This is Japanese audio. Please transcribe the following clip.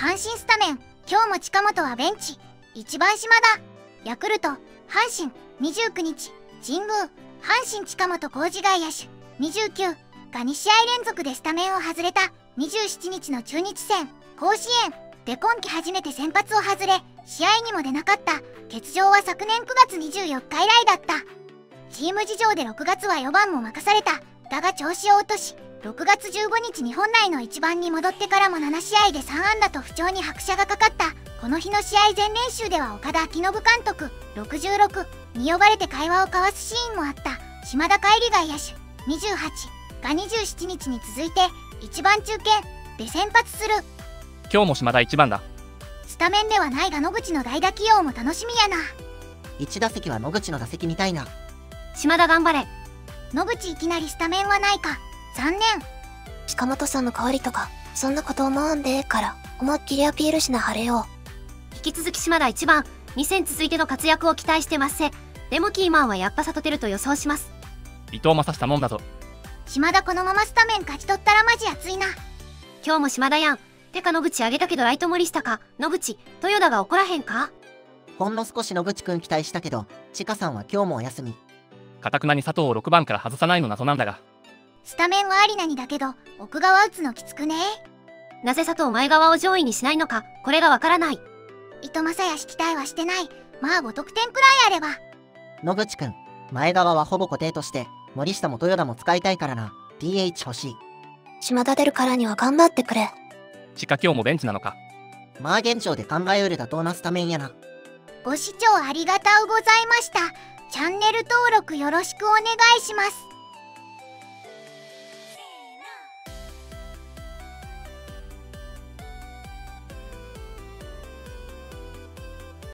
阪神スタメン今日も近本はベンチ1番島田ヤクルト阪神29日神宮阪神近本工事外野手29が2試合連続でスタメンを外れた27日の中日戦甲子園。で今季初めて先発を外れ試合にも出なかった欠場は昨年9月24日以来だった。チーム事情で6月は4番も任された。だが調子を落とし6月15日日本内の1番に戻ってからも7試合で3安打と不調に拍車がかかったこの日の試合前練習では岡田彰信監督66に呼ばれて会話を交わすシーンもあった。島田海里外野手28が27日に続いて1番中堅で先発する。今日も島田1番だ。スタメンではないが野口の代打起用も楽しみやな。1打席は野口の打席みたいな。島田頑張れ野口いきなりスタメンはないか。残念。近本さんの代わりとかそんなこと思わんでええから思いっきりアピールしなはれよ。引き続き島田1番2戦続いての活躍を期待してますせ。でもキーマンはやっぱサトテルと予想します。伊藤正したもんだぞ。島田このままスタメン勝ち取ったらマジ熱いな。今日も島田やん。てか野口あげたけどライト森下か。野口豊田が怒らへんか？ほんの少し野口くん期待したけどちかさんは今日もお休みかたくなに佐藤を6番から外さないの謎なんだが。スタメンはありなにだけど奥川打つのきつくね。なぜ佐藤前側を上位にしないのかこれがわからない。伊藤正也期待はしてない。まあ5得点くらいあれば。野口くん前側はほぼ固定として森下も豊田も使いたいからな。DH 欲しい。島田出るからには頑張ってくれ。地下今日もベンチなのか。まあ現状で考えうる妥当なスタメンやな。ご視聴ありがとうございましたチャンネル登録よろしくお願いします。